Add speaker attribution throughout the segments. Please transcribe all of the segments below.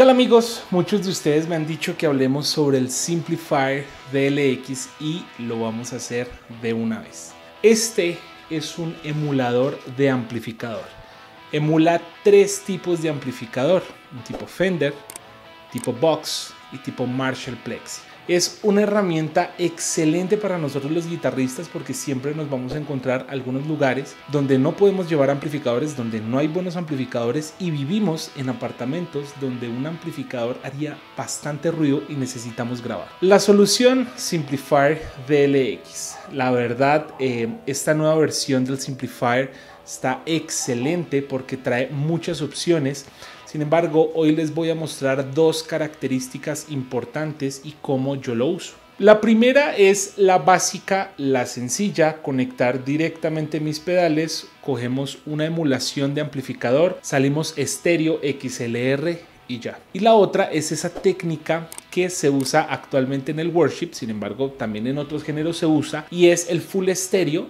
Speaker 1: tal amigos? Muchos de ustedes me han dicho que hablemos sobre el Simplifier DLX y lo vamos a hacer de una vez. Este es un emulador de amplificador. Emula tres tipos de amplificador, un tipo Fender, tipo Box y tipo Marshall Plexi es una herramienta excelente para nosotros los guitarristas porque siempre nos vamos a encontrar algunos lugares donde no podemos llevar amplificadores, donde no hay buenos amplificadores y vivimos en apartamentos donde un amplificador haría bastante ruido y necesitamos grabar. La solución Simplifier DLX. La verdad, eh, esta nueva versión del Simplifier está excelente porque trae muchas opciones sin embargo, hoy les voy a mostrar dos características importantes y cómo yo lo uso. La primera es la básica, la sencilla, conectar directamente mis pedales, cogemos una emulación de amplificador, salimos estéreo XLR y ya. Y la otra es esa técnica que se usa actualmente en el worship, sin embargo también en otros géneros se usa, y es el full estéreo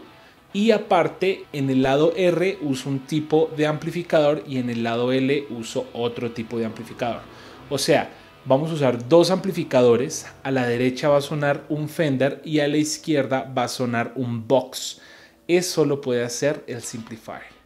Speaker 1: y aparte en el lado R uso un tipo de amplificador y en el lado L uso otro tipo de amplificador. O sea, vamos a usar dos amplificadores. A la derecha va a sonar un Fender y a la izquierda va a sonar un Box. Eso lo puede hacer el Simplifier.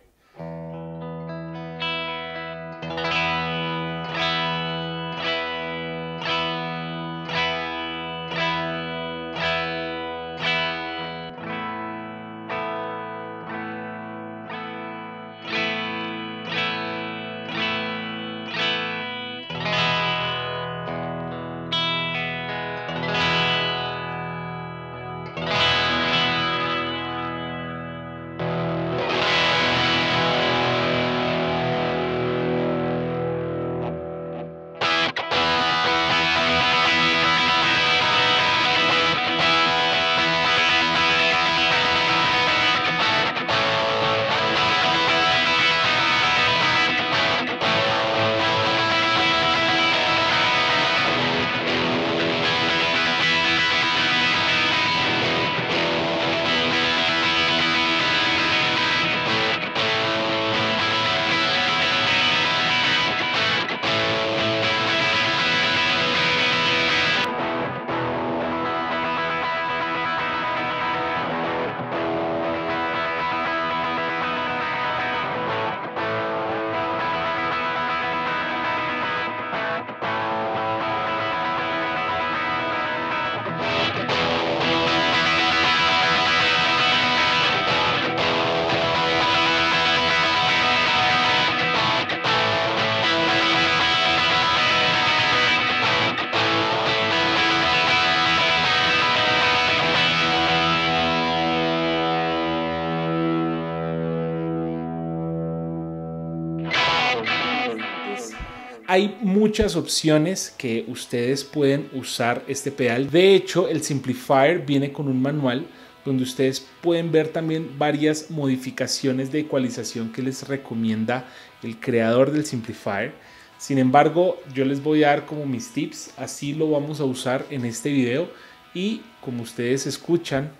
Speaker 1: Hay muchas opciones que ustedes pueden usar este pedal. De hecho, el Simplifier viene con un manual donde ustedes pueden ver también varias modificaciones de ecualización que les recomienda el creador del Simplifier. Sin embargo, yo les voy a dar como mis tips, así lo vamos a usar en este video y como ustedes escuchan,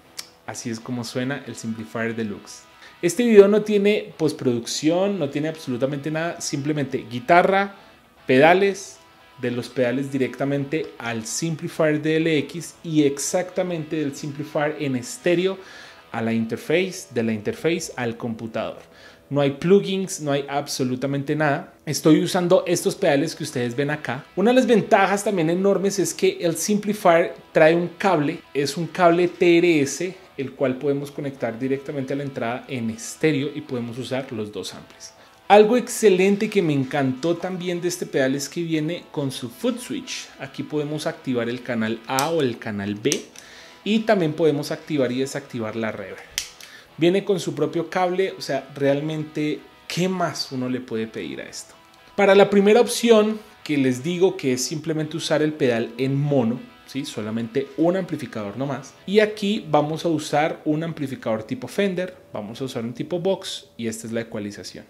Speaker 1: así es como suena el Simplifier Deluxe. Este video no tiene postproducción, no tiene absolutamente nada, simplemente guitarra, pedales, de los pedales directamente al Simplifier DLX y exactamente del Simplifier en estéreo a la interface, de la interface al computador. No hay plugins, no hay absolutamente nada. Estoy usando estos pedales que ustedes ven acá. Una de las ventajas también enormes es que el Simplifier trae un cable, es un cable TRS, el cual podemos conectar directamente a la entrada en estéreo y podemos usar los dos amplis. Algo excelente que me encantó también de este pedal es que viene con su foot switch. Aquí podemos activar el canal A o el canal B y también podemos activar y desactivar la reverb. Viene con su propio cable, o sea, realmente, ¿qué más uno le puede pedir a esto? Para la primera opción, que les digo que es simplemente usar el pedal en mono, ¿sí? solamente un amplificador nomás. Y aquí vamos a usar un amplificador tipo Fender, vamos a usar un tipo Box y esta es la ecualización.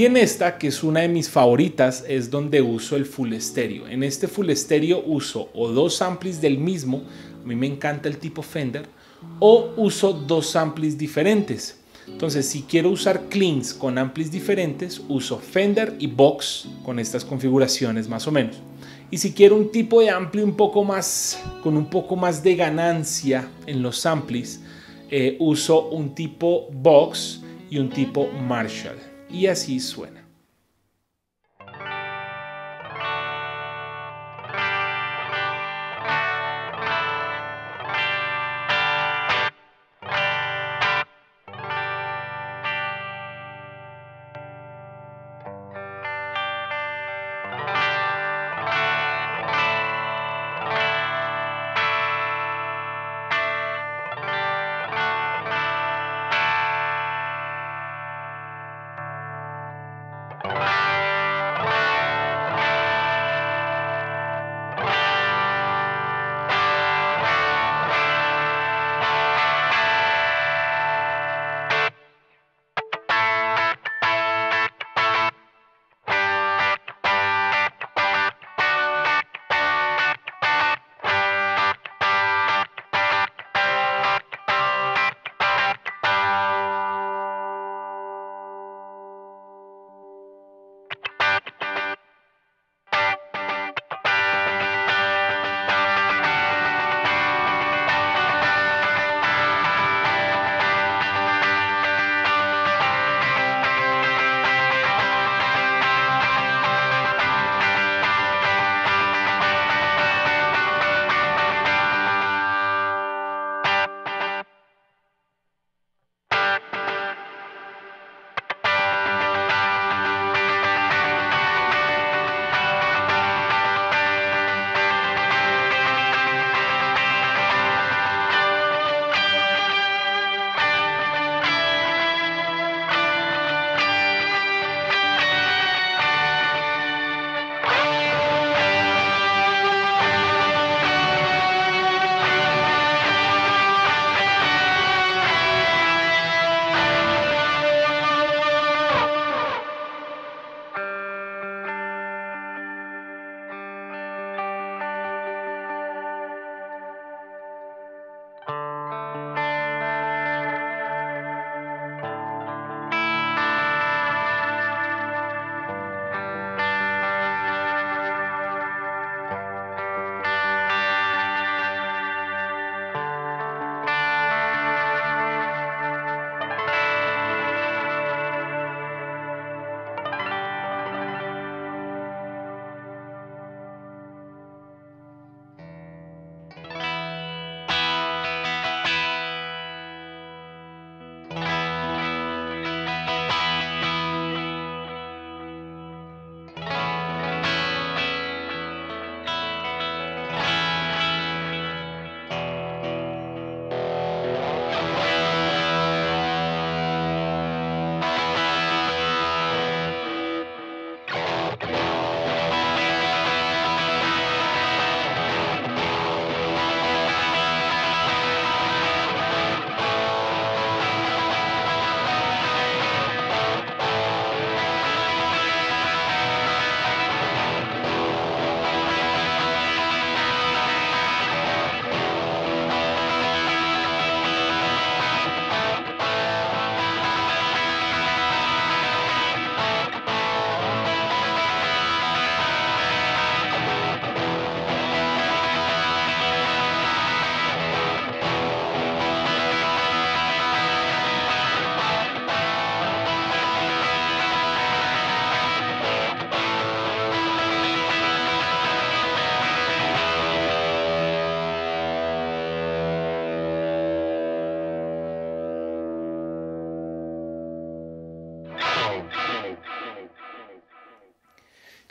Speaker 1: Y en esta, que es una de mis favoritas, es donde uso el full estéreo. En este full estéreo uso o dos amplis del mismo, a mí me encanta el tipo Fender, o uso dos amplis diferentes. Entonces, si quiero usar cleans con amplis diferentes, uso Fender y Box con estas configuraciones más o menos. Y si quiero un tipo de ampli un poco más, con un poco más de ganancia en los amplis, eh, uso un tipo Box y un tipo Marshall. Y así suena.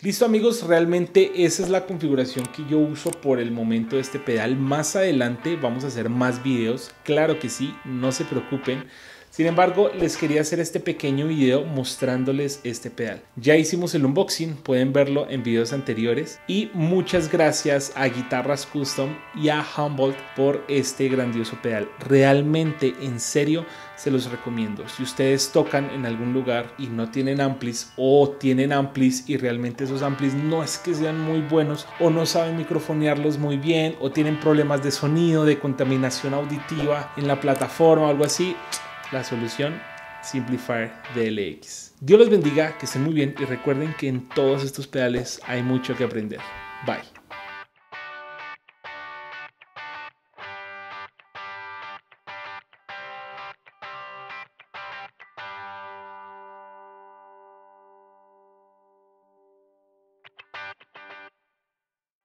Speaker 1: Listo amigos, realmente esa es la configuración que yo uso por el momento de este pedal. Más adelante vamos a hacer más videos, claro que sí, no se preocupen. Sin embargo, les quería hacer este pequeño video mostrándoles este pedal. Ya hicimos el unboxing, pueden verlo en videos anteriores. Y muchas gracias a Guitarras Custom y a Humboldt por este grandioso pedal. Realmente, en serio, se los recomiendo. Si ustedes tocan en algún lugar y no tienen amplis o tienen amplis y realmente esos amplis no es que sean muy buenos o no saben microfonearlos muy bien o tienen problemas de sonido, de contaminación auditiva en la plataforma o algo así, la solución Simplifier DLX. Dios los bendiga, que estén muy bien y recuerden que en todos estos pedales hay mucho que aprender. Bye.